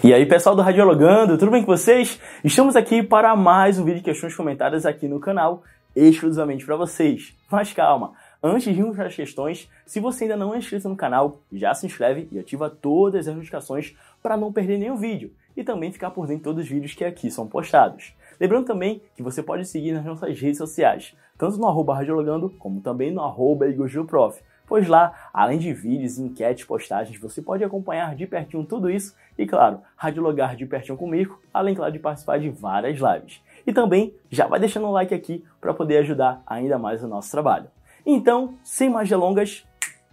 E aí pessoal do Radiologando, tudo bem com vocês? Estamos aqui para mais um vídeo de questões comentadas aqui no canal, exclusivamente para vocês. Mas calma, antes de irmos para as questões, se você ainda não é inscrito no canal, já se inscreve e ativa todas as notificações para não perder nenhum vídeo e também ficar por dentro de todos os vídeos que aqui são postados. Lembrando também que você pode seguir nas nossas redes sociais, tanto no arroba Radiologando como também no arroba Prof pois lá, além de vídeos, enquetes, postagens, você pode acompanhar de pertinho tudo isso e, claro, radiologar de pertinho comigo, além, claro, de participar de várias lives. E também já vai deixando um like aqui para poder ajudar ainda mais o nosso trabalho. Então, sem mais delongas,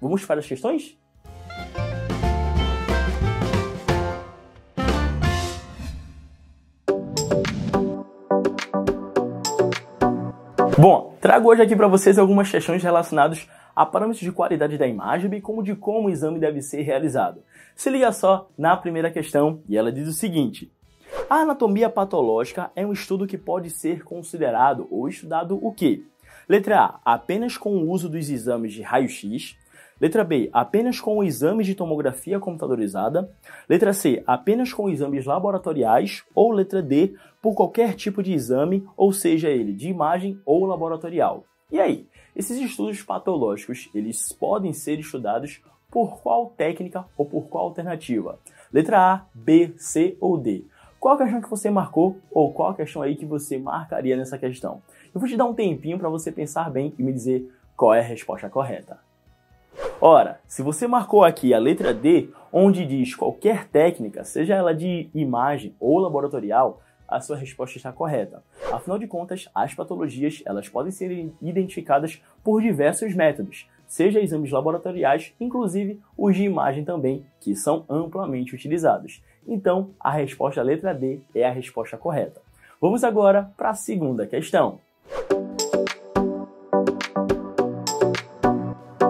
vamos para as questões? Bom, trago hoje aqui para vocês algumas questões relacionadas a parâmetros de qualidade da imagem, bem como de como o exame deve ser realizado. Se liga só na primeira questão e ela diz o seguinte: A anatomia patológica é um estudo que pode ser considerado ou estudado o quê? Letra A, apenas com o uso dos exames de raio-x. Letra B, apenas com exames de tomografia computadorizada. Letra C, apenas com exames laboratoriais. Ou letra D, por qualquer tipo de exame, ou seja ele de imagem ou laboratorial. E aí, esses estudos patológicos, eles podem ser estudados por qual técnica ou por qual alternativa? Letra A, B, C ou D? Qual a questão que você marcou ou qual a questão aí que você marcaria nessa questão? Eu vou te dar um tempinho para você pensar bem e me dizer qual é a resposta correta. Ora, se você marcou aqui a letra D, onde diz qualquer técnica, seja ela de imagem ou laboratorial, a sua resposta está correta. Afinal de contas, as patologias elas podem ser identificadas por diversos métodos, seja exames laboratoriais, inclusive os de imagem também, que são amplamente utilizados. Então, a resposta letra D é a resposta correta. Vamos agora para a segunda questão.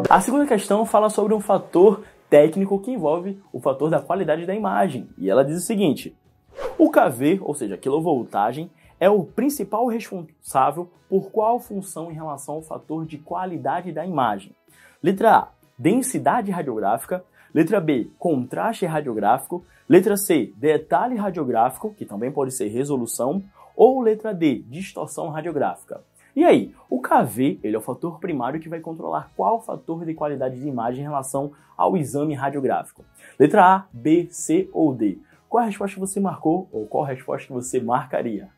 A segunda questão fala sobre um fator técnico que envolve o fator da qualidade da imagem, e ela diz o seguinte: o KV, ou seja, quilovoltagem, é o principal responsável por qual função em relação ao fator de qualidade da imagem. Letra A, densidade radiográfica. Letra B, contraste radiográfico. Letra C, detalhe radiográfico, que também pode ser resolução. Ou letra D, distorção radiográfica. E aí, o KV ele é o fator primário que vai controlar qual fator de qualidade de imagem em relação ao exame radiográfico. Letra A, B, C ou D. Qual a resposta que você marcou ou qual a resposta que você marcaria?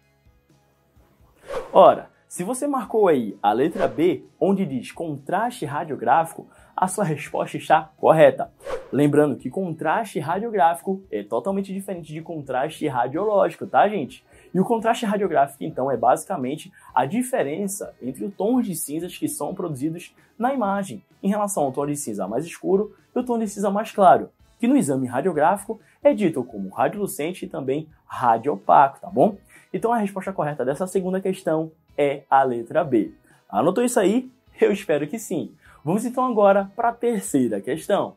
Ora, se você marcou aí a letra B, onde diz contraste radiográfico, a sua resposta está correta. Lembrando que contraste radiográfico é totalmente diferente de contraste radiológico, tá, gente? E o contraste radiográfico, então, é basicamente a diferença entre os tons de cinzas que são produzidos na imagem em relação ao tom de cinza mais escuro e o tom de cinza mais claro que no exame radiográfico é dito como radiolucente e também radiopaco, tá bom? Então a resposta correta dessa segunda questão é a letra B. Anotou isso aí? Eu espero que sim. Vamos então agora para a terceira questão.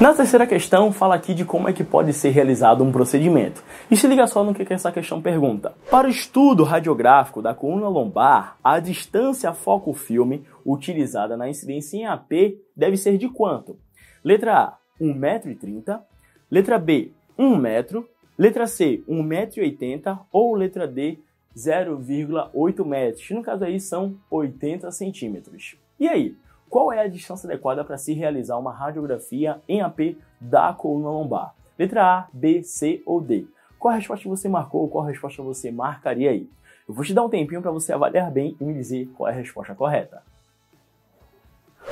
Na terceira questão, fala aqui de como é que pode ser realizado um procedimento. E se liga só no que essa questão pergunta. Para o estudo radiográfico da coluna lombar, a distância foco-filme utilizada na incidência em AP deve ser de quanto? Letra A, 1,30m. Letra B, 1 metro. Letra C, 1,80m. Ou letra D, 0,8 metros. No caso aí são 80 centímetros. E aí? Qual é a distância adequada para se realizar uma radiografia em AP da coluna lombar? Letra A, B, C ou D? Qual a resposta você marcou? Qual a resposta você marcaria aí? Eu vou te dar um tempinho para você avaliar bem e me dizer qual é a resposta correta.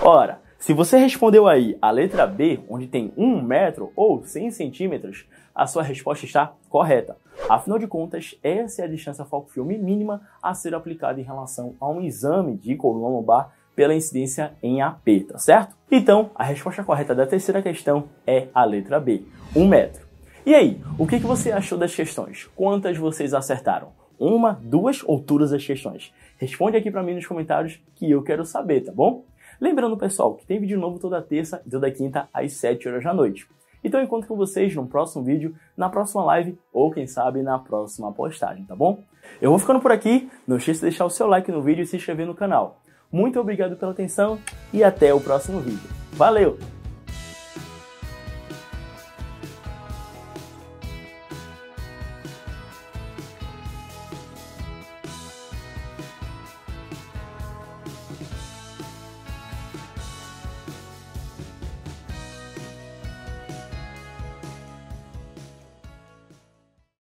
Ora, se você respondeu aí a letra B, onde tem 1 metro ou 100 centímetros, a sua resposta está correta. Afinal de contas, essa é a distância foco-filme mínima a ser aplicada em relação a um exame de coluna lombar pela incidência em AP, tá certo? Então, a resposta correta da terceira questão é a letra B, 1 metro. E aí, o que, você achou das questões? Quantas vocês acertaram? Uma, duas ou todas as questões? Responde aqui para mim nos comentários que eu quero saber, tá bom? Lembrando, pessoal, que tem vídeo novo toda terça e toda quinta às 7 horas da noite. Então eu encontro com vocês no próximo vídeo, na próxima live ou quem sabe na próxima postagem, tá bom? Eu vou ficando por aqui, não esqueça de deixar o seu like no vídeo e se inscrever no canal. Muito obrigado pela atenção e até o próximo vídeo. Valeu!